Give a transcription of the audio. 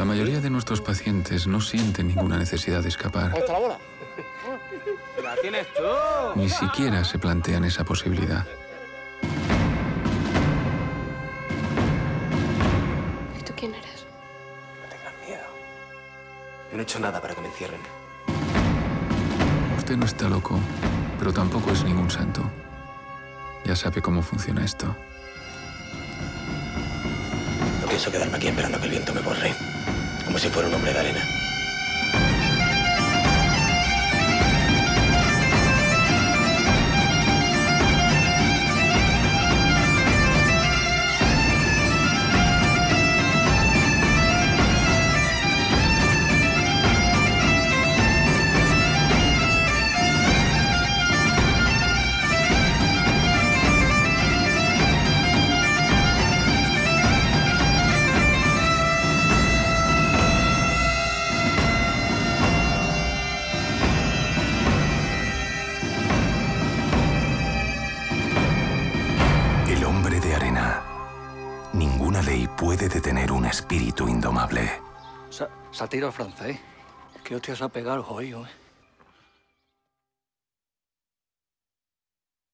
La mayoría de nuestros pacientes no sienten ninguna necesidad de escapar. ¡Otra bola! ¡La tienes tú! Ni siquiera se plantean esa posibilidad. ¿Y tú quién eres? No tengas miedo. Yo no he hecho nada para que me encierren. Usted no está loco, pero tampoco es ningún santo. Ya sabe cómo funciona esto. No pienso quedarme aquí esperando que el viento me borre. Como si fuera un hombre de arena. Ninguna ley puede detener un espíritu indomable. Ha tirado francés. ¿Qué hostias ha pegado, jodido, eh?